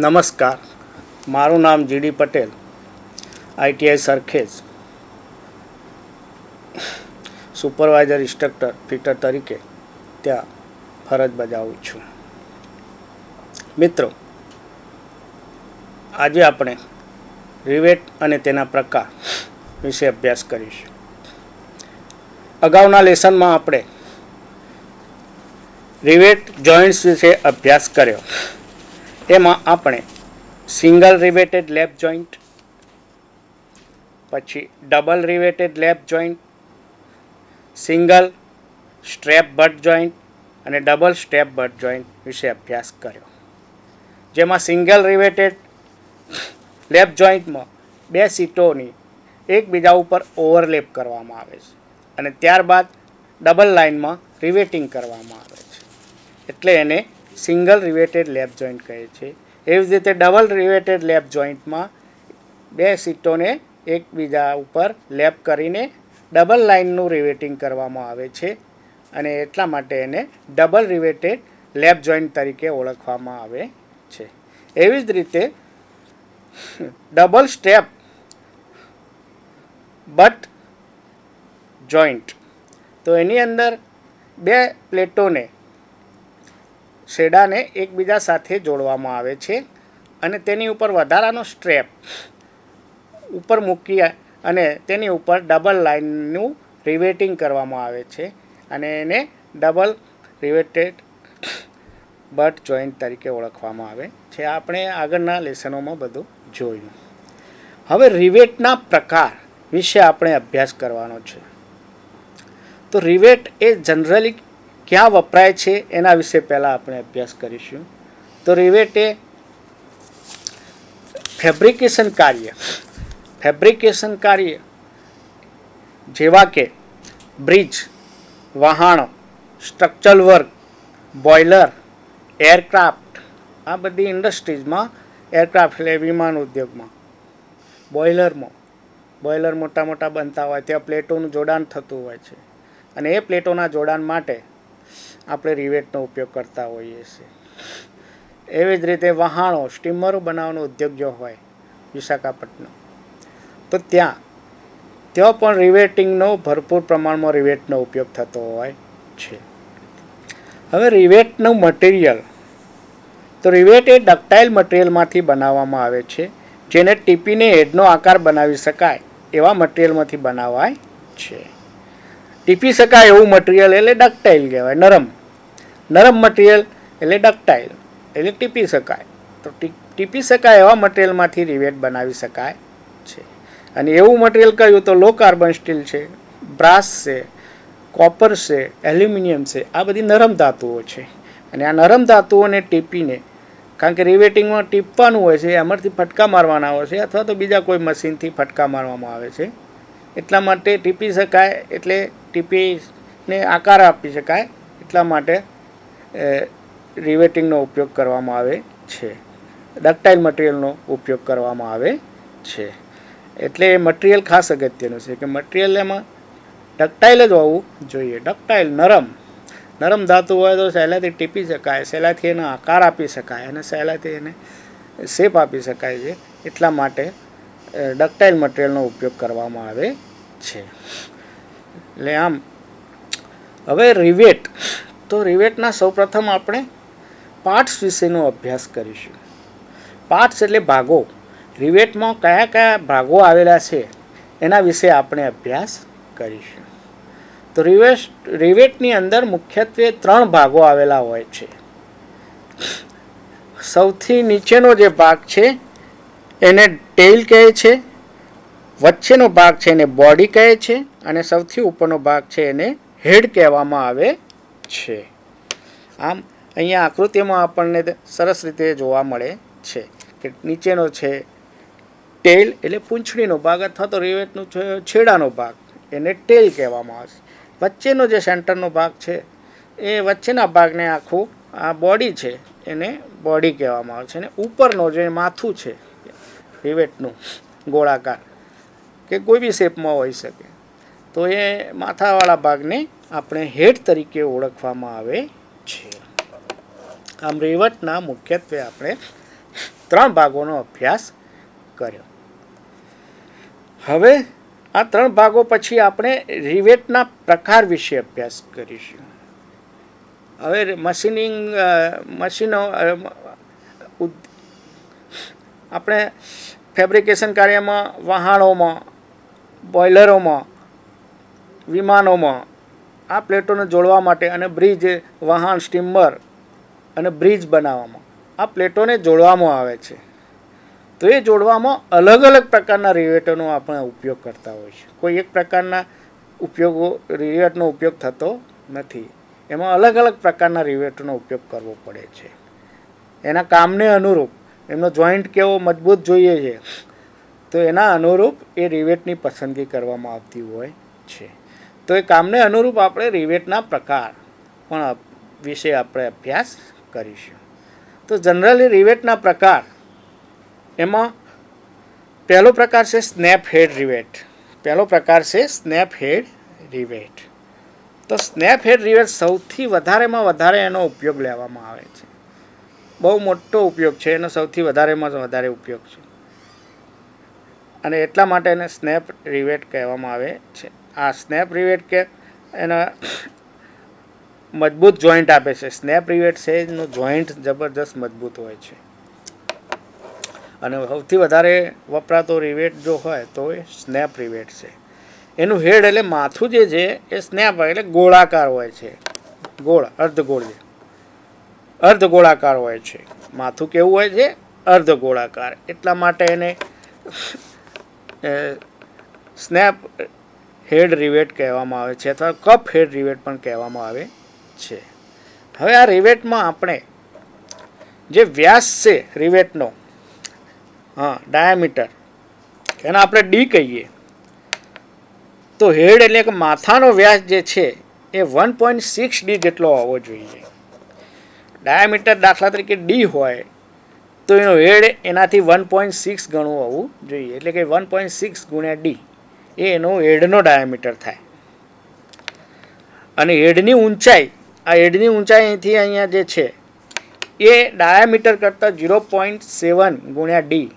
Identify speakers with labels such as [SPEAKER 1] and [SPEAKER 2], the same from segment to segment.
[SPEAKER 1] નમસ્કાર. મારું નામ GD Patel ITI Sarkhej, supervisor instructor fitter તરીકે ત્યાં ફરજ બજાવું છું. મિત્રો, આજે આપણે રિવેટ અને તેના પ્રકાર વિશે અભ્યાસ કરીશું. અગાઉના લેસનમાં આપણે રિવેટ જોઈન્ટ્સ વિશે અભ્યાસ કર્યો. તેમાં આપણે સિંગલ રિવેટેડ લેબ જોઈન્ટ, પછી double riveted lab joint, single strap butt joint અને ડબલ સ્ટેપ બટ જોઈન્ટ વિશે અભ્યાસ કર્યો. જેમાં સિંગલ રિવેટેડ લેબ જોઈન્ટમાં બે સીટોની એકબીજા ઉપર ઓવરલેપ કરવામાં આવે છે અને ત્યારબાદ ડબલ લાઇનમાં રિવેટિંગ કરવામાં આવે છે. એટલે એને સિંગલ રિવેટેડ લેબ જોઈન્ટ કહે છે. એવી જ રીતે ડબલ રિવેટેડ લેબ જોઈન્ટમાં બે સીટોને એકબીજા ઉપર લેપ કરીને ડબલ લાઇનનું રિવેટિંગ કરવામાં આવે છે અને એટલા માટે એને ડબલ રિવેટેડ લેબ જોઈન્ટ તરીકે ઓળખવામાં આવે છે. એવી જ રીતે ડબલ સ્ટેપ બટ જોઈન્ટ. તો એની અંદર બે પ્લેટોને શેડાને એકબીજા સાથે જોડવામાં આવે છે અને તેની ઉપર વધારાનો સ્ટ્રેપ ઉપર મૂકી અને તેની ઉપર ડબલ લાઇનનું રિવેટિંગ કરવામાં આવે છે અને એને ડબલ રિવેટેડ બટ જોઈન્ટ તરીકે ઓળખવામાં આવે છે. આપણે આગળના લેસનોમાં બધું જોયું. હવે રિવેટના પ્રકાર વિશે આપણે અભ્યાસ કરવાનો છે. તો રિવેટ એ જનરલી ક્યાં વપરાય છે એના વિશે પહેલાં આપણે અભ્યાસ કરીશું. તો રિવેટ ફેબ્રિકેશન કાર્ય ફેબ્રિકેશન કાર્ય જેવા કે બ્રિજ, વહાણો સ્ટ્રક્ચરલ વર્ક બોઇલર એરક્રાફ્ટ આ બધી ઇન્ડસ્ટ્રીઝમાં એરક્રાફ્ટ એટલે વિમાન ઉદ્યોગમાં. બોઇલરમાં, બોઇલર મોટા મોટા બનતા હોય, ત્યાં પ્લેટોનું જોડાણ થતું હોય છે. અને એ પ્લેટોના જોડાણ માટે આપણે રિવેટનો ઉપયોગ કરતા હોઈએ છીએ. એવી જ રીતે વહાણો, સ્ટીમરો બનાવવાનો ઉદ્યોગ જો હોય, વિશાખાપટ્ટનમ, તો ત્યાં ત્યાં પણ રિવેટિંગનો ભરપૂર પ્રમાણમાં રિવેટનો ઉપયોગ થતો હોય છે. હવે રિવેટનું મટીરિયલ, તો રિવેટ એ ડક્ટાઇલ મટીરિયલમાંથી બનાવવામાં આવે છે, જેને ટીપીને હેડનો આકાર બનાવી શકાય એવા મટીરિયલમાંથી બનાવાય છે. ટીપી શકાય એવું મટીરિયલ એટલે ડક્ટાઇલ કહેવાય, નરમ. નરમ મટીરિયલ એટલે ડક્ટાઇલ એટલે ટીપી શકાય. તો ટીપી શકાય એવા મટીરિયલમાંથી રિવેટ બનાવી શકાય છે. અને એવું મટીરિયલ કહ્યું તો લો કાર્બન સ્ટીલ છે બ્રાસ છે કોપર છે એલ્યુમિનિયમ છે, આ બધી નરમ ધાતુઓ છે. અને આ નરમ ધાતુઓને ટીપીને, કારણ કે રિવેટિંગમાં ટીપવાનું હોય છે, એમાંથી ફટકા મારવાના હોય છે, અથવા તો બીજા કોઈ મશીનથી ફટકા મારવામાં આવે છે. એટલા માટે ટીપી શકાય એટલે ટીપીને આકાર આપી શકાય એટલા માટે રિવેટિંગનો ઉપયોગ કરવામાં આવે છે. ડક્ટાઇલ મટીરિયલનો ઉપયોગ કરવામાં આવે છે. એટલે એ મટીરિયલ ખાસ અગત્યનું છે કે મટીરિયલ એમાં ડક્ટાઇલ જ હોવું જોઈએ. ડક્ટાઇલ નરમ નરમ ધાતુ હોય તો સહેલાથી ટીપી શકાય, સહેલાથી એનો આકાર આપી શકાય અને સહેલાથી એને શેપ આપી શકાય છે. એટલા માટે ડક્ટાઇલ મટીરિયલનો ઉપયોગ કરવામાં આવે છે. એટલે આમ, હવે રિવેટ તો રિવેટના સૌપ્રથમ આપણે પાર્ટ્સ વિશેનો અભ્યાસ કરીશું. પાર્ટ્સ એટલે ભાગો. રિવેટમાં કયા કયા ભાગો આવેલા છે, એના વિશે આપણે અભ્યાસ કરીશું. તો રિવેટ રિવેટની અંદર મુખ્યત્વે ત્રણ ભાગો આવેલા હોય છે. સૌથી નીચેનો જે ભાગ છે એને ટેલ કહે છે, વચ્ચેનો ભાગ છે એને બોડી કહે છે અને સૌથી ઉપરનો ભાગ છે એને હેડ કહેવામાં આવે છે. આમ, અહીંયા આકૃતિમાં આપણને સરસ રીતે જોવા મળે છે કે નીચેનો છે ટેલ એટલે પૂંછડીનો ભાગ અથવા તો રિવેટનો છેડાનો ભાગ એને ટેલ કહેવામાં આવે છે. વચ્ચેનો જે સેન્ટરનો ભાગ છે એ વચ્ચેના ભાગને આખું આ બોડી છે એને બોડી કહેવામાં આવે છે અને ઉપરનો જે માથું છે રિવેટનું ગોળાકાર, કે કોઈ બી શેપમાં હોઈ શકે. તો એ માથાવાળા ભાગને આપણે હેડ તરીકે ઓળખવામાં આવે છે. આમ રિવટના મુખ્યત્વે આપણે ત્રણ ભાગોનો અભ્યાસ કર્યો. હવે આ ત્રણ ભાગો પછી આપણે રિવેટના પ્રકાર વિશે અભ્યાસ કરીશું. હવે મશીનિંગ મશીનો આપણે ફેબ્રિકેશન કાર્યમાં, વહાણોમાં, બોઇલરોમાં, વિમાનોમાં, આ પ્લેટોને જોડવા માટે અને બ્રિજ, વહાણ, સ્ટીમર અને બ્રિજ બનાવવામાં. આ પ્લેટોને જોડવામાં આવે છે. તો એ જોડવામાં અલગ અલગ પ્રકારના રિવેટોનો આપણે ઉપયોગ કરતા હોય છે. કોઈ એક પ્રકારના ઉપયોગો, રિવેટનો ઉપયોગ થતો નથી. એમાં અલગ અલગ પ્રકારના રિવેટનો ઉપયોગ કરવો પડે છે. એના કામને અનુરૂપ એમનો જોઈન્ટ કેવો મજબૂત જોઈએ છે, તો એના અનુરૂપ એ રિવેટની પસંદગી કરવામાં આવતી હોય છે. તો એ કામને અનુરૂપ આપણે રિવેટના પ્રકાર પણ વિશે આપણે અભ્યાસ કરીશું. તો જનરલી રિવેટના પ્રકાર, એમાં પહેલો પ્રકાર છે સ્નેપ હેડ રિવેટ પહેલો પ્રકાર છે સ્નેપ હેડ રિવેટ તો સ્નેપ હેડ રિવેટ સૌથી વધારેમાં વધારે એનો ઉપયોગ લેવામાં આવે છે. બહુ મોટો ઉપયોગ છે, એનો સૌથી વધારેમાં વધારે ઉપયોગ છે. અને એટલા માટે એને સ્નેપ રિવેટ કહેવામાં આવે છે. આ સ્નેપ રિવેટ કે એના મજબૂત જોઈન્ટ આપે છે. સ્નેપ રિવેટ છે, એનું જોઈન્ટ જબરદસ્ત મજબૂત હોય છે. અને સૌથી વધારે વપરાતો રિવેટ જો હોય, તો એ સ્નેપ રિવેટ છે. એનું હેડ એટલે માથું જે છે, એ સ્નેપ હોય એટલે ગોળાકાર હોય છે. ગોળ, અર્ધગોળ જે. અર્ધ ગોળાકાર હોય છે. માથું કેવું હોય છે? અર્ધ ગોળાકાર એટલા માટે એને સ્નેપ હેડ રિવેટ કહેવામાં આવે છે અથવા કપ હેડ રિવેટ પણ કહેવામાં આવે છે. હવે આ રિવેટમાં આપણે જે વ્યાસ છે રિવેટનો, હા, ડાયામીટર, એને આપણે ડી કહીએ. તો હેડ એટલે કે માથાનો વ્યાસ જે છે એ વન પોઈન્ટ સિક્સ ડી જેટલો હોવો જોઈએ. ડાયામીટર દાખલા તરીકે ડી હોય, તો એનો હેડ એનાથી વન પોઈન્ટ સિક્સ ગણું હોવું જોઈએ. એટલે કે વન પોઈન્ટ સિક્સ ગુણ્યા ડી એ એનો હેડનો ડાયામીટર થાય. અને હેડની ઊંચાઈ, આ હેડની ઊંચાઈ અહીંથી અહીંયા જે છે, એ ડાયામીટર કરતાં ઝીરો પોઈન્ટ સેવન ગુણ્યા ડી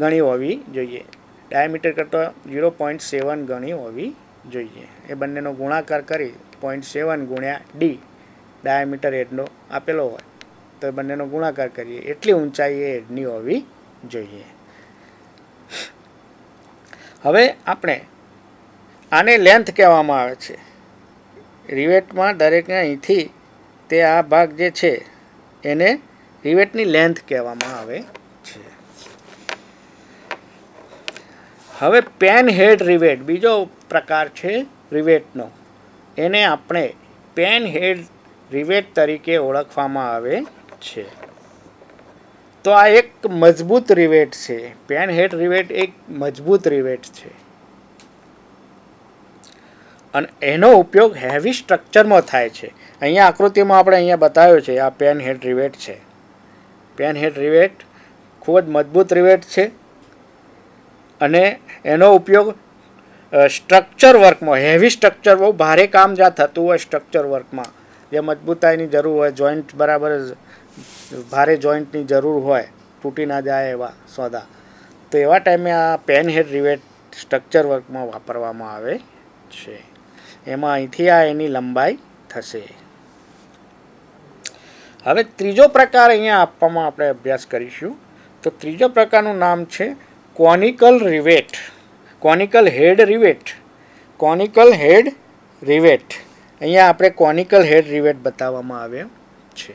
[SPEAKER 1] ગણી હોવી જોઈએ. ડાયામીટર કરતાં ઝીરો પોઈન્ટ સેવન ગણી હોવી જોઈએ. એ બંનેનો ગુણાકાર કરી, પોઈન્ટ સેવન ગુણ્યા ડી ડાયામીટર હેડનો આપેલો હોય, તો એ બંનેનો ગુણાકાર કરીએ. એટલી ઊંચાઈ એ હેડની હોવી જોઈએ. હવે આપણે આને લેન્થ કહેવામાં આવે છે. રિવેટમાં દરેકને અહીંથી તે આ ભાગ જે છે, એને રિવેટની લેન્થ કહેવામાં આવે છે. હવે પેન હેડ રિવેટ બીજો પ્રકાર છે રિવેટનો એને આપણે પેન હેડ રિવેટ તરીકે ઓળખવામાં આવે છે. તો આ એક મજબૂત રિવેટ છે. પેન હેડ રિવેટ એક મજબૂત રિવેટ છે. અને એનો ઉપયોગ હેવી સ્ટ્રક્ચરમાં થાય છે. અહીંયા આકૃતિમાં આપણે અહીંયા બતાવ્યો છે, આ પેન હેડ રિવેટ છે. પેન હેડ રિવેટ ખૂબ જ મજબૂત રિવેટ છે. અને એનો ઉપયોગ સ્ટ્રક્ચર વર્કમાં, હેવી સ્ટ્રક્ચર બહુ ભારે કામ જ્યાં થતું હોય સ્ટ્રક્ચર વર્કમાં જે મજબૂતાઈની જરૂર હોય જોઈન્ટ બરાબર ભારે જોઈન્ટની જરૂર હોય, તૂટી ના જાય એવા સોદા. તો એવા ટાઈમે આ પેન હેડ રિવેટ સ્ટ્રક્ચર વર્કમાં વાપરવામાં આવે છે. એમાં અહીંથી આ એની લંબાઈ થશે. હવે ત્રીજો પ્રકાર અહીંયા આપવામાં આપણે અભ્યાસ કરીશું. તો ત્રીજો પ્રકારનું નામ છે conical rivet conical head rivet conical head rivet અહીંયા આપણે કોનિકલ હેડ રિવેટ બતાવવામાં આવ્યો છે.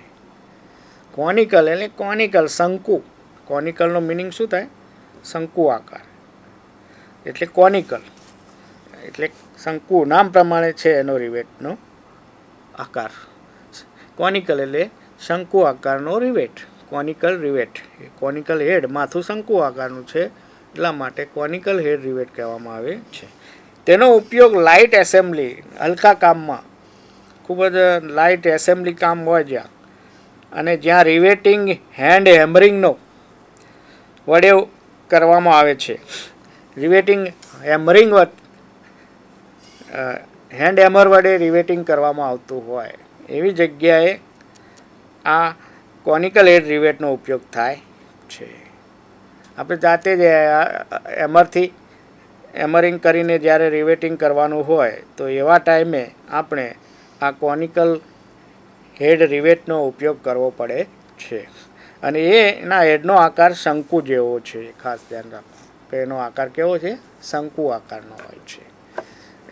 [SPEAKER 1] કોનિકલ એટલે કોનિકલ, શંકુ. કોનિકલનો મિનિંગ શું થાય? શંકુ આકાર. એટલે કોનિકલ. એટલે શંકુ નામ પ્રમાણે છે એનો રિવેટનો આકાર. કોનિકલ એટલે શંકુ આકારનો rivet. Conical rivet. Conical head માથું શંકુ આકારનું છે એટલા માટે કોનિકલ હેડ રિવેટ કહેવામાં આવે છે. તેનો ઉપયોગ લાઇટ એસેમ્બલી, હલકા કામમાં ખૂબ જ લાઇટ એસેમ્બલી કામ હોય જ્યાં. અને જ્યાં રિવેટિંગ હેન્ડ હેમરિંગનો વડે કરવામાં આવે છે. રિવેટિંગ હેમરિંગ હેન્ડ હેમર વડે રિવેટિંગ કરવામાં આવતું હોય. એવી જગ્યાએ આ કોનિકલ હેડ રિવેટનો ઉપયોગ થાય છે. આપણે જાતે જ એમરથી એમરિંગ કરીને જ્યારે રિવેટિંગ કરવાનું હોય, તો એવા ટાઈમે આપણે આ કોનિકલ હેડ રિવેટનો ઉપયોગ કરવો પડે છે. અને એના હેડનો આકાર શંકુ જેવો છે, ખાસ ધ્યાન રાખો. કે એનો આકાર કેવો છે? શંકુ આકારનો હોય છે.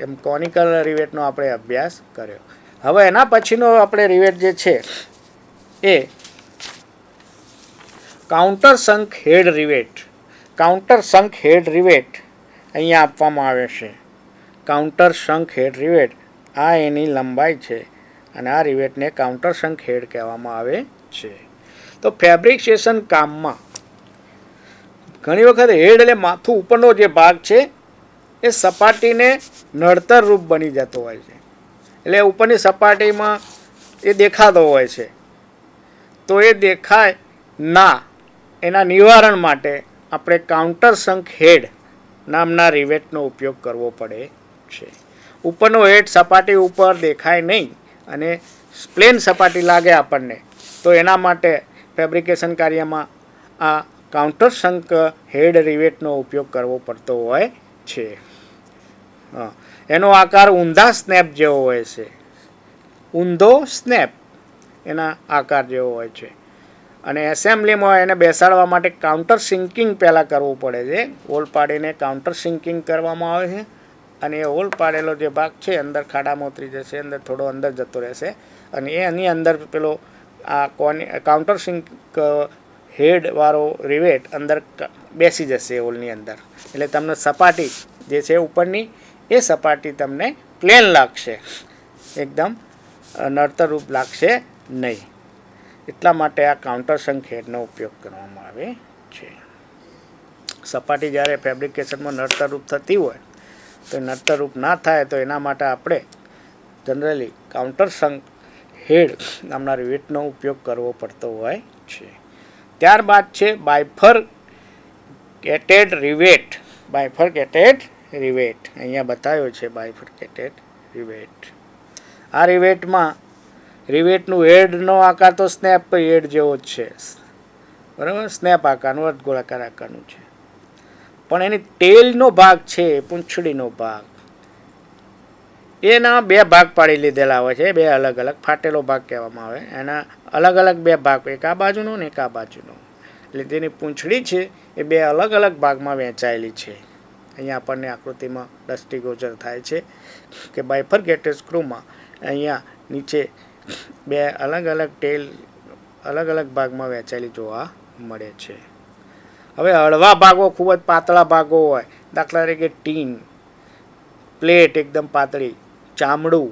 [SPEAKER 1] એમ કોનિકલ રિવેટનો આપણે અભ્યાસ કર્યો. હવે એના પછીનો આપણે રિવેટ જે છે, એ કાઉન્ટર શંખ હેડ રિવેટ. કાઉન્ટર શંખ હેડ રિવેટ અહીંયા આપવામાં આવે છે. કાઉન્ટર શંખ હેડ રિવેટ. આ એની લંબાઈ છે અને આ રિવેટને કાઉન્ટર શંખ હેડ કહેવામાં આવે છે. તો ફેબ્રિકેશન કામમાં ઘણી વખત હેડ એટલે માથું ઉપરનો જે ભાગ છે, એ સપાટીને નડતર રૂપ બની જતો હોય છે. એટલે ઉપરની સપાટીમાં એ દેખાતો હોય છે. તો એ દેખાય ના, એના નિવારણ માટે આપણે કાઉન્ટર શંખ હેડ નામના રિવેટનો ઉપયોગ કરવો પડે છે. ઉપરનો હેડ સપાટી ઉપર દેખાય નહીં અને પ્લેન સપાટી લાગે આપણને, તો એના માટે ફેબ્રિકેશન કાર્યમાં આ કાઉન્ટર શંક હેડ રિવેટનો ઉપયોગ કરવો પડતો હોય છે. એનો આકાર ઊંધા સ્નેપ જેવો હોય છે. ઊંધો સ્નેપ એના આકાર જેવો હોય છે. અને એસેમ્બલીમાં એને બેસાડવા માટે કાઉન્ટર સિંકિંગ પહેલાં કરવું પડે છે. ઓલ પાડીને કાઉન્ટર સિંકિંગ કરવામાં આવે છે. અને એ હોલ પાડેલો જે ભાગ છે અંદર ખાડામાં ઉતરી જશે, અંદર થોડો અંદર જતો રહેશે. અને એ એની અંદર પેલો આ કોની, કાઉન્ટર સિંક હેડવાળો રિવેટ અંદર બેસી જશે હોલની અંદર. એટલે તમને સપાટી જે છે ઉપરની, એ સપાટી તમને પ્લેન લાગશે. એકદમ નડતરરૂપ લાગશે નહીં. એટલા માટે આ કાઉન્ટર હેડનો ઉપયોગ કરવામાં આવે છે. સપાટી જ્યારે ફેબ્રિકેશનમાં નડતરરૂપ થતી હોય તો નડતરરૂપ ના થાય તો એના માટે આપણે જનરલી કાઉન્ટર સંક હેડ નામના રિવેટનો ઉપયોગ કરવો પડતો હોય છે. ત્યારબાદ છે બાયફર કેટેડ રિવેટ બાયફર કેટેડ રિવેટ અહીંયા બતાવ્યો છે બાયફર કેટેડ રિવેટ આ રિવેટમાં રિવેટનું હેડનો આકાર તો સ્નેપ હેડ જેવો જ છે. બરાબર? સ્નેપ આકારનું અર્ધગોળાકાર આકારનું છે. પણ એની ટેલનો ભાગ છે, પૂંછડીનો ભાગ. એના બે ભાગ પાડી લીધેલા હોય છે, બે અલગ અલગ, ફાટેલો ભાગ કહેવામાં આવે. એના અલગ અલગ બે ભાગ એક આ બાજુનો ને એક આ બાજુનો. એટલે તેની પૂંછડી છે, એ બે અલગ અલગ ભાગમાં વહેંચાયેલી છે. અહીંયા આપણને આકૃતિમાં દૃષ્ટિગોચર થાય છે કે બાયફરગેટેડ સ્ક્રૂમાં અહીંયા નીચે બે અલગ અલગ ટેલ અલગ અલગ ભાગમાં વહેંચાયેલી જોવા મળે છે. હવે હળવા ભાગો ખૂબ જ પાતળા ભાગો હોય. દાખલા તરીકે ટીન, પ્લેટ એકદમ પાતળી, ચામડું,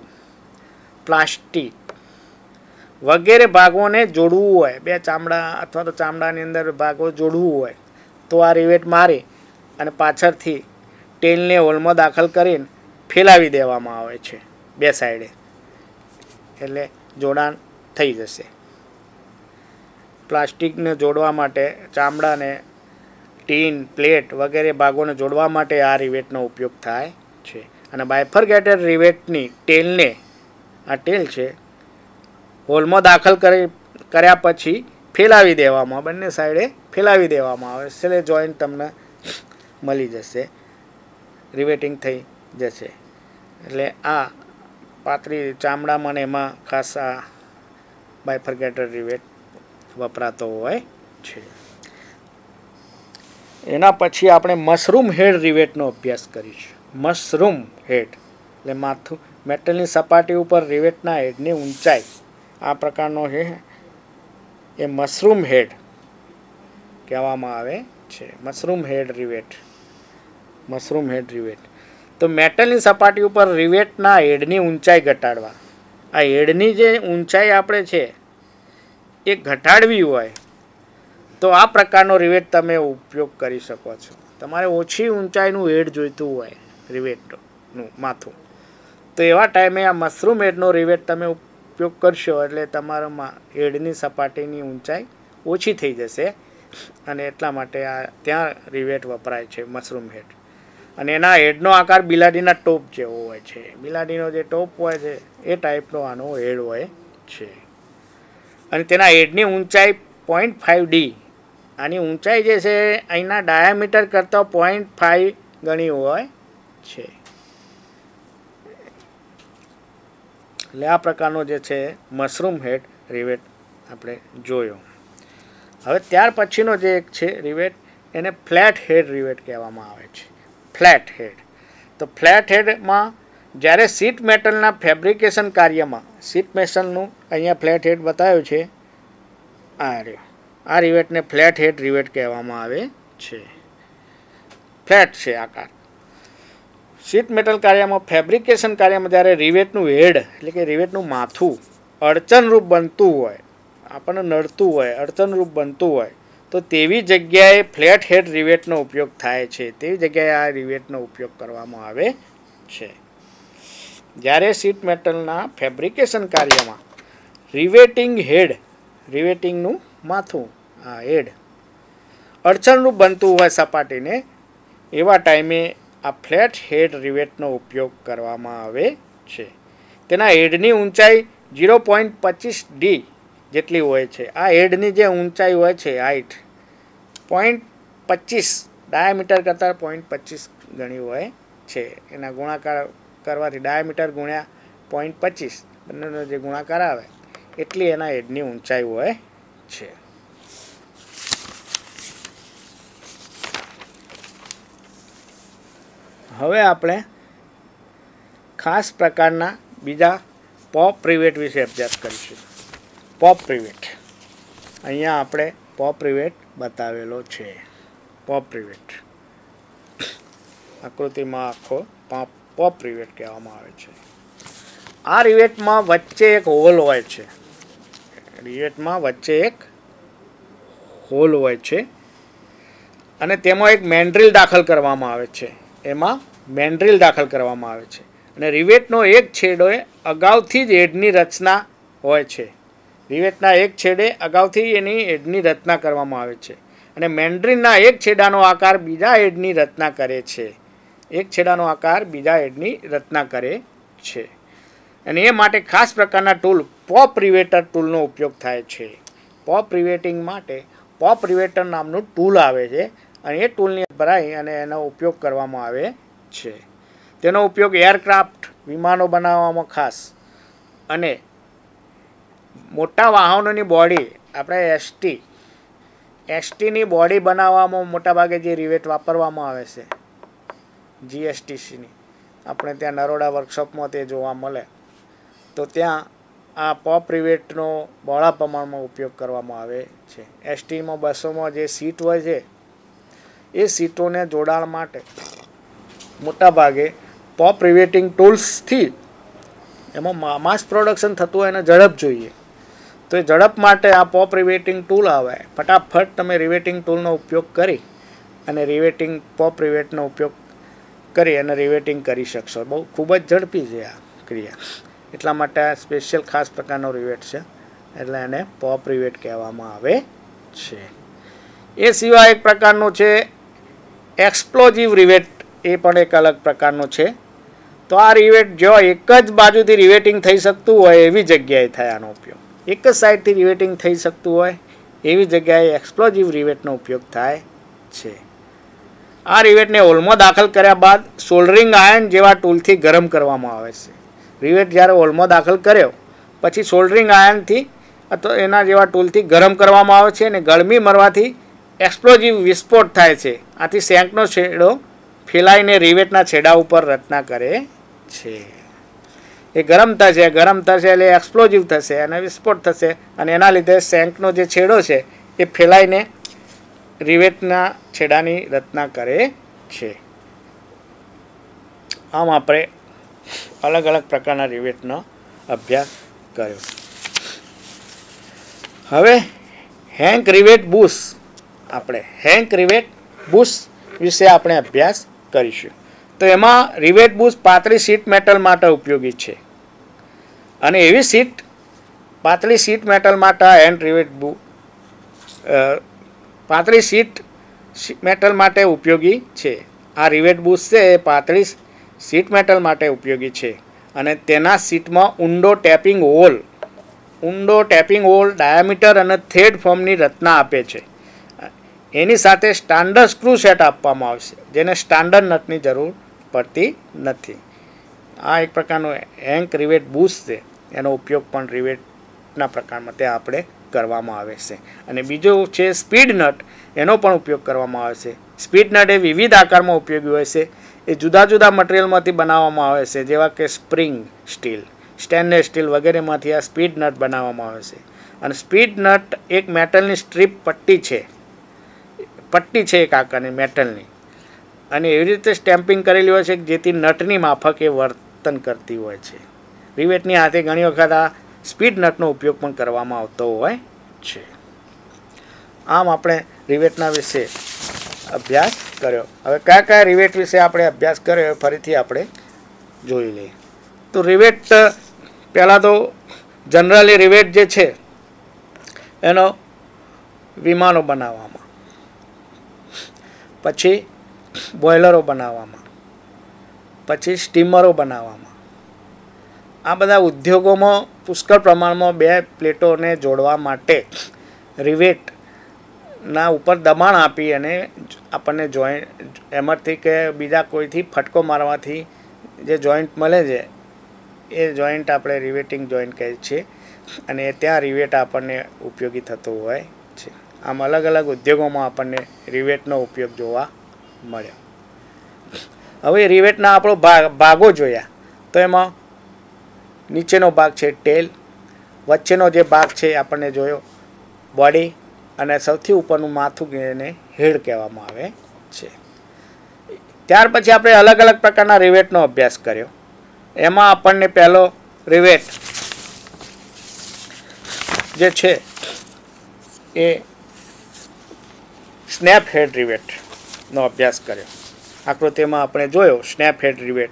[SPEAKER 1] પ્લાસ્ટિક વગેરે ભાગોને જોડવું હોય. બે ચામડા અથવા તો ચામડાની અંદર ભાગો જોડવું હોય તો આ રિવેટ મારી અને પાછળથી ટેલને હોલમાં દાખલ કરીને ફેલાવી દેવામાં આવે છે બે સાઈડે. એટલે જોડાણ થઈ જશે. પ્લાસ્ટિકને જોડવા માટે ચામડાને ટીન, પ્લેટ વગેરે ભાગોને જોડવા માટે આ રિવેટનો ઉપયોગ થાય છે. અને બાયફરગેટેડ રિવેટની ટેલને, આ ટેલ છે, હોલમાં દાખલ કરી, કર્યા પછી ફેલાવી દેવામાં, બંને સાઈડે ફેલાવી દેવામાં આવે. એટલે જોઈન્ટ તમને મળી જશે. રિવેટિંગ થઈ જશે. એટલે આ પાતળી ચામડામાં ને એમાં ખાસ આ બાયફરગેટેડ રિવેટ વપરાતો હોય છે. એના પછી આપણે મશરૂમ હેડ રિવેટનો અભ્યાસ કરીશું. મશરૂમ હેડ, એટલે માથું, મેટલની સપાટી ઉપર રિવેટના હેડની ઊંચાઈ. આ પ્રકારનો હે, એ મશરૂમ હેડ કહેવામાં આવે છે. Mushroom head rivet, mushroom head rivet. તો મેટલની સપાટી ઉપર રિવેટના હેડની ઊંચાઈ ઘટાડવા. આ હેડની જે ઊંચાઈ આપણે છે, એ ઘટાડવી હોય તો આ પ્રકારનો રિવેટ તમે ઉપયોગ કરી શકો છો. તમારે ઓછી ઊંચાઈનું હેડ જોઈતું હોય રિવેટનું માથું. તો એવા ટાઈમે આ મશરૂમ હેડનો રિવેટ તમે ઉપયોગ કરશો એટલે તમારામાં હેડની સપાટીની ઊંચાઈ ઓછી થઈ જશે અને એટલા માટે આ ત્યાં રિવેટ વપરાય છે મશરૂમ હેડ અને એના હેડનો આકાર બિલાડીના ટોપ જેવો હોય છે. બિલાડીનો જે ટોપ હોય છે, એ ટાઈપનો આનો હેડ હોય છે. અને તેના હેડની ઊંચાઈ પોઈન્ટ ફાઇવ ડી આની ઊંચાઈ જે છે, અહીંના ડાયામીટર કરતાં પોઈન્ટ ફાઈવ ગણી હોય છે. એટલે આ પ્રકારનો જે છે મશરૂમ હેડ રિવેટ આપણે જોયો. હવે ત્યાર પછીનો જે એક છે રિવેટ એને ફ્લેટ હેડ રિવેટ કહેવામાં આવે છે. ફ્લેટ હેડ તો ફ્લેટ હેડમાં જ્યારે સીટ મેટલના ફેબ્રિકેશન કાર્યમાં સીટ મેટલનું અહીંયા ફ્લેટ હેડ બતાવ્યું છે, આ રહ્યો. આ રિવેટને ફ્લેટ હેડ રિવેટ કહેવામાં આવે છે. ફ્લેટ છે આકાર. શીટ મેટલ કાર્યમાં ફેબ્રિકેશન કાર્યમાં જ્યારે રિવેટનું હેડ, એટલે કે રિવેટનું માથું, અડચણરૂપ બનતું હોય, આપણને નડતું હોય, અડચણરૂપ બનતું હોય, તો તેવી જગ્યાએ ફ્લેટ હેડ રિવેટનો ઉપયોગ થાય છે. તેવી જગ્યાએ આ રિવેટનો ઉપયોગ કરવામાં આવે છે. જ્યારે શીટ મેટલના ફેબ્રિકેશન કાર્યમાં રિવેટિંગ હેડ, રિવેટિંગનું માથું, આ હેડ અડચણરૂપ બનતું હોય સપાટીને, એવા ટાઈમે આ ફ્લેટ હેડ રિવેટનો ઉપયોગ કરવામાં આવે છે. તેના હેડની ઊંચાઈ ઝીરો પોઈન્ટ પચીસ ડી જેટલી હોય છે. આ હેડની જે ઊંચાઈ હોય છે, હાઈટ, પોઈન્ટ પચીસ, ડાયામીટર કરતાં પોઈન્ટ પચીસ ગણી હોય છે. એના ગુણાકાર કરવાથી ડાયામીટર ગુણ્યા પોઈન્ટ પચીસ, બંનેનો જે ગુણાકાર આવે, એટલી એના હેડની ઊંચાઈ હોય છે. હવે આપણે ખાસ પ્રકારના બીજા પોપ પ્રિવેટ વિશે અભ્યાસ કરીશું. પોપ પ્રિવેટ અહીંયા આપણે પોપ પ્રિવેટ બતાવેલો છે. પોપ પ્રિવેટ આકૃતિમાં આખો પોપ રિવેટ કહેવામાં આવે છે. આ રિવેટમાં વચ્ચે એક હોલ હોય છે. રિવેટમાં વચ્ચે એક હોલ હોય છે. અને તેમાં એક મેન્ડ્રિલ દાખલ કરવામાં આવે છે. એમાં મેન્ડ્રિલ દાખલ કરવામાં આવે છે. અને રિવેટનો એક છેડો એ અગાઉથી જ હેડની રચના હોય છે. રિવેટના એક છેડે અગાઉથી એની હેડની રચના કરવામાં આવે છે. અને મેન્ડ્રિનના એક છેડાનો આકાર બીજા હેડની રચના કરે છે. એક છેડાનો આકાર બીજા હેડની રચના કરે છે. અને એ માટે ખાસ પ્રકારના ટૂલ પોપ રિવેટર ટૂલનો ઉપયોગ થાય છે. પોપ રિવેટિંગ માટે પોપ રિવેટર નામનું ટૂલ આવે છે અને એ ટૂલની ભરાઈ અને એનો ઉપયોગ કરવામાં આવે છે. તેનો ઉપયોગ એરક્રાફ્ટ વિમાનો બનાવવામાં ખાસ અને મોટા વાહનોની બોડી, આપણે એસટી, એસટીની બોડી બનાવવામાં મોટાભાગે જે રિવેટ વાપરવામાં આવે છે, જીએસટીસીની. આપણે ત્યાં નરોડા વર્કશોપમાં તે જોવા મળે. તો ત્યાં આ પોપ રિવેટનો બહોળા પ્રમાણમાં ઉપયોગ કરવામાં આવે છે. એસટીમાં બસોમાં જે સીટ હોય છે, એ સીટોને જોડાણ માટે મોટાભાગે પોપ રિવેટિંગ ટૂલ્સથી એમાં માસ પ્રોડક્શન થતું હોય એને ઝડપ જોઈએ. તો એ ઝડપ માટે આ પોપ રિવેટિંગ ટૂલ આવે. ફટાફટ તમે રિવેટિંગ ટૂલનો ઉપયોગ કરી અને રિવેટિંગ પોપ રિવેટનો ઉપયોગ કરી અને રિવેટિંગ કરી શકશો. બહુ ખૂબ જ ઝડપી છે આ ક્રિયા. એટલા માટે આ સ્પેશિયલ ખાસ પ્રકારનો રિવેટ છે. એટલે એને પોપ રિવેટ કહેવામાં આવે છે. એ સિવાય એક પ્રકારનું છે એક્સપ્લોઝિવ રિવેટ એ પણ એક અલગ પ્રકારનો છે. તો આ રિવેટ જો એક જ બાજુથી રિવેટિંગ થઈ શકતું હોય એવી જગ્યાએ થાય આનો ઉપયોગ. એક જ સાઈડથી રિવેટિંગ થઈ શકતું હોય એવી જગ્યાએ એક્સપ્લોઝિવ રિવેટનો ઉપયોગ થાય છે. આ રિવેટને હોલમાં દાખલ કર્યા બાદ સોલ્ડરિંગ આયર્ન જેવા ટૂલથી ગરમ કરવામાં આવે છે. રિવેટ જ્યારે હોલમાં દાખલ કર્યો, પછી સોલ્ડરિંગ આયર્નથી અથવા એના જેવા ટૂલથી ગરમ કરવામાં આવે છે અને ગરમી મરવાથી એક્સપ્લોઝિવ વિસ્ફોટ થાય છે. આથી સેન્કનો છેડો ફેલાઈને રિવેટના છેડા ઉપર રચના કરે છે. એ ગરમ થશે ગરમ થશે એટલે એક્સપ્લોઝિવ થશે અને વિસ્ફોટ થશે અને એના લીધે સેન્કનો જે છેડો છે એ ફેલાઈને રિવેટના છેડાની રચના કરે છે. આમ આપણે અલગ અલગ પ્રકારના રિવેટનો અભ્યાસ કર્યો. હવે હેન્ક રિવેટ બુશ. આપણે હેન્ક રિવેટ બુશ વિશે આપણે અભ્યાસ કરીશું. તો એમાં રિવેટ બુશ પાતળી સીટ મેટલ માટે ઉપયોગી છે. અને એવી સીટ પાતળી સીટ મેટલ માટે હેન્ડ રિવેટ બુ પાતળી સીટ મેટલ માટે ઉપયોગી છે. આ રિવેટ બુશ છે એ પાતળી સીટ મેટલ માટે ઉપયોગી છે. અને તેના સીટમાં ઊંડો ટેપિંગ હોલ, ઊંડો ટેપિંગ હોલ ડાયામીટર અને થેડ ફોર્મની રચના આપે છે. એની સાથે સ્ટાન્ડર્ડ સ્ક્રૂ સેટ આપવામાં આવશે, જેને સ્ટાન્ડર્ડ નટની જરૂર પડતી નથી. આ એક પ્રકારનો હેન્ક રિવેટ બૂસ છે. એનો ઉપયોગ પણ રિવેટના પ્રકારમાં ત્યાં આપણે કરવામાં આવે છે. અને બીજો છે સ્પીડ નટ, એનો પણ ઉપયોગ કરવામાં આવે છે. સ્પીડ નટ એ વિવિધ આકારમાં ઉપયોગી હોય છે. એ જુદા જુદા મટીરિયલમાંથી બનાવવામાં આવે છે, જેવા કે સ્પ્રિંગ સ્ટીલ, સ્ટેનલેસ સ્ટીલ વગેરેમાંથી આ સ્પીડ નટ બનાવવામાં આવે છે. અને સ્પીડ નટ એક મેટલની સ્ટ્રીપ પટ્ટી છે. પટ્ટી છે એક આકારની મેટલની. અને એવી રીતે સ્ટેમ્પિંગ કરેલી હોય છે કે જેથી નટની માફક એ વર્તન કરતી હોય છે. રિવેટની હાથે ઘણી વખત આ સ્પીડ નટનો ઉપયોગ પણ કરવામાં આવતો હોય છે. આમ આપણે રિવેટના વિશે અભ્યાસ કર્યો. હવે કયા કયા રિવેટ વિશે આપણે અભ્યાસ કર્યો ફરીથી આપણે જોઈ લઈએ. તો રિવેટ પહેલાં તો જનરલી રિવેટ જે છે, એનો વિમાનો બનાવવામાં. પછી બોઇલરો બનાવવામાં. પછી સ્ટીમરો બનાવવામાં. આ બધા ઉદ્યોગોમાં પુષ્કળ પ્રમાણમાં બે પ્લેટોને જોડવા માટે રિવેટના ઉપર દબાણ આપી અને આપણને જોઈન્ટ એમાંથી કે બીજા કોઈથી ફટકો મારવાથી જે જોઈન્ટ મળે છે, એ જોઈન્ટ આપણે રિવેટિંગ જોઈન્ટ કહે છે. અને ત્યાં રિવેટ આપણને ઉપયોગી થતો હોય છે. આમ અલગ અલગ ઉદ્યોગોમાં આપણને રિવેટનો ઉપયોગ જોવા મળ્યો હવે રિવેટના આપણો ભાગ, ભાગો જોયા. તો એમાં નીચેનો ભાગ છે ટેલ વચ્ચેનો જે ભાગ છે આપણને જોયો. બોડી અને સૌથી ઉપરનું માથું એને હેડ કહેવામાં આવે છે. ત્યાર પછી આપણે અલગ અલગ પ્રકારના રિવેટનો અભ્યાસ કર્યો. એમાં આપણને પહેલો રિવેટ જે છે એ સ્નેપ હેડ રિવેટનો અભ્યાસ કર્યો. આકૃતિમાં આપણે જોયો સ્નેપ હેડ રિવેટ.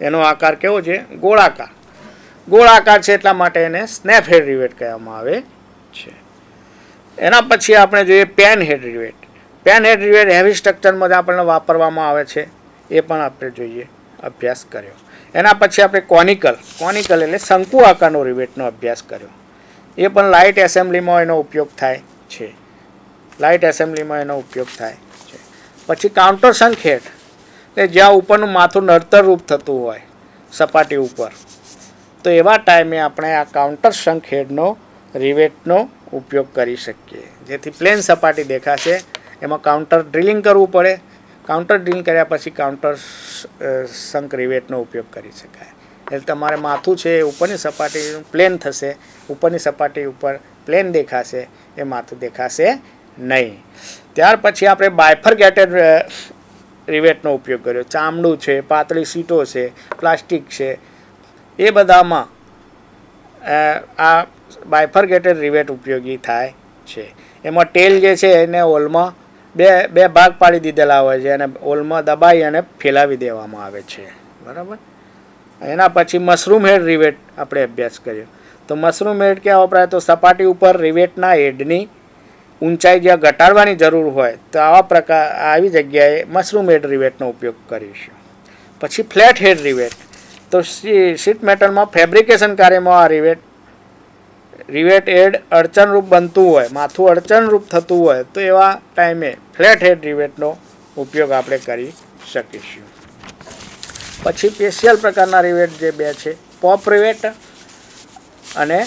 [SPEAKER 1] એનો આકાર કેવો છે? ગોળાકાર. ગોળાકાર છે એટલા માટે એને સ્નેપ હેડ રિવેટ કહેવામાં આવે છે. એના પછી આપણે જોઈએ pan head rivet. Pan head rivet heavy સ્ટ્રક્ચરમાં આપણને વાપરવામાં આવે છે. એ પણ આપણે જોઈએ અભ્યાસ કર્યો. એના પછી આપણે કોનિકલ કોનિકલ એટલે શંકુ આકારનો રિવેટનો અભ્યાસ કર્યો. એ પણ લાઇટ એસેમ્બલીમાં એનો ઉપયોગ થાય છે. લાઇટ એસેમ્બલીમાં એનો ઉપયોગ થાય છે. પછી કાઉન્ટર શંખ હેડ કે જ્યાં ઉપરનું માથું નડતર રૂપ થતું હોય, સપાટી ઉપર. તો એવા ટાઈમે આપણે આ કાઉન્ટર શંખ હેડનો, રિવેટનો ઉપયોગ કરી શકીએ. જેથી પ્લેન સપાટી દેખાશે. એમાં કાઉન્ટર ડ્રિલિંગ કરવું પડે. કાઉન્ટર ડ્રિલિંગ કર્યા પછી કાઉન્ટર સંક રિવેટનો ઉપયોગ કરી શકાય. એટલે તમારે માથું છે એ ઉપરની સપાટી પ્લેન થશે. ઉપરની સપાટી ઉપર પ્લેન દેખાશે. એ માથું દેખાશે નહીં. ત્યાર પછી આપણે બાયફરગેટેડ રિવેટનો ઉપયોગ કર્યો. ચામડું છે, પાતળી સીટો છે, પ્લાસ્ટિક છે. એ બધામાં આ બાયફરગેટેડ રિવેટ ઉપયોગી થાય છે. એમાં ટેલ જે છે એને ઓલમાં બે બે ભાગ પાડી દીધેલા હોય છે અને ઓલમાં દબાઈ અને ફેલાવી દેવામાં આવે છે. બરાબર? એના પછી મશરૂમ હેડ રિવેટ આપણે અભ્યાસ કર્યો. તો મશરૂમ હેડ ક્યાં વપરાય? તો સપાટી ઉપર રિવેટના હેડની ઊંચાઈ જ્યાં ઘટાડવાની જરૂર હોય, તો આવા પ્રકાર, આવી જગ્યાએ મશરૂમ હેડ રિવેટનો ઉપયોગ કરીશું. પછી ફ્લેટ હેડ રિવેટ. તો શીટ મેટલમાં ફેબ્રિકેશન કાર્યમાં આ રિવેટ રિવેટ હેડ અડચણરૂપ બનતું હોય, માથું અડચણરૂપ થતું હોય, તો એવા ટાઈમે ફ્લેટ હેડ રિવેટનો ઉપયોગ આપણે કરી શકીશું. પછી સ્પેશિયલ પ્રકારના રિવેટ જે બે છે, પોપ રિવેટ અને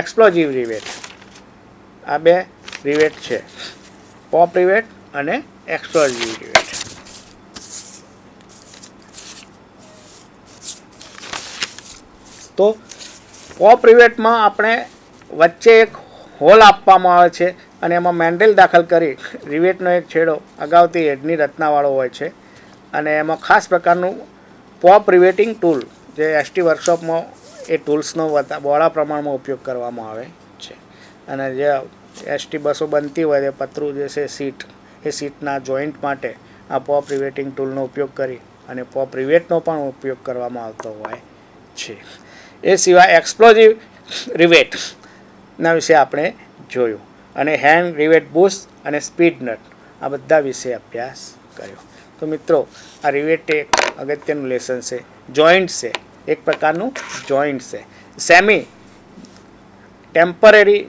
[SPEAKER 1] એક્સપ્લોઝિવ રિવેટ. આ બે રિવેટ છે, પોપ રિવેટ અને એક્સપ્લોઝિવ રિવેટ. તો પોપ રિવેટમાં આપણે વચ્ચે એક હોલ આપવામાં આવે છે અને એમાં મેન્ડેલ દાખલ કરી રિવેટનો એક છેડો અગાઉથી હેડની રચનાવાળો હોય છે અને એમાં ખાસ પ્રકારનું પોપ રિવેટિંગ ટૂલ જે એસટી વર્કશોપમાં એ ટૂલ્સનો બહોળા પ્રમાણમાં ઉપયોગ કરવામાં આવે છે. અને જે એસટી બસો બનતી હોય તે પતરું જે છે સીટ એ સીટના જોઈન્ટ માટે આ પોપ રિવેટિંગ ટૂલનો ઉપયોગ કરી અને પોપ રિવેટનો પણ ઉપયોગ કરવામાં આવતો હોય છે. એ સિવાય એક્સપ્લોઝિવ રિવેટના વિશે આપણે જોયું. અને હેન્ડ રિવેટ બુશ અને સ્પીડ નટ આ બધા વિશે અભ્યાસ કર્યો. તો મિત્રો, આ રિવેટ એક અગત્યનું લેસન છે. જોઈન્ટ છે. એક પ્રકારનું જોઈન્ટ છે. સેમી ટેમ્પરરી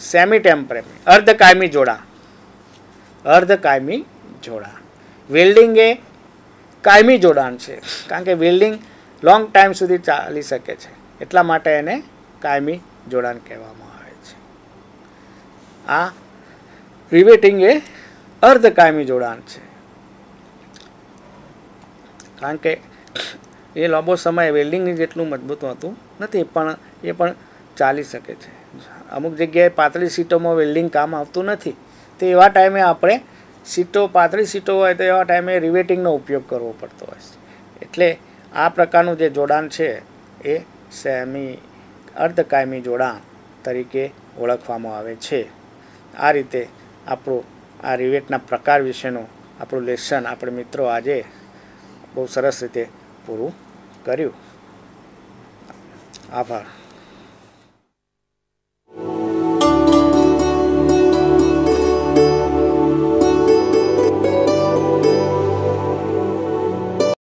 [SPEAKER 1] સેમી ટેમ્પરરી જોડા. અર્ધ કાયમી જોડા. વેલ્ડિંગ એ કાયમી જોડાણ છે. કારણ કે વેલ્ડિંગ લોંગ ટાઈમ સુધી ચાલી શકે છે. એટલા માટે એને કાયમી જોડાણ કહેવામાં આવે છે. આ રિવેટિંગ એ અર્ધકાયમી જોડાણ છે. કારણ કે એ લાંબો સમય વેલ્ડિંગની જેટલું મજબૂત હોતું નથી, પણ એ પણ ચાલી શકે છે. અમુક જગ્યાએ પાતળી સીટોમાં વેલ્ડિંગ કામ આવતું નથી, તો એવા ટાઈમે આપણે સીટો પાતળી સીટો હોય તો એવા ટાઈમે રિવેટિંગનો ઉપયોગ કરવો પડતો હોય છે. એટલે આ પ્રકારનું જે જોડાણ છે એ સેમી અર્ધકાયમી જોડાણ તરીકે ઓળખવામાં આવે છે. આ રીતે આપણું આ રિવેટના પ્રકાર વિશેનું આપણું લેસન આપણે મિત્રો આજે બહુ સરસ રીતે પૂરું કર્યું. આભાર.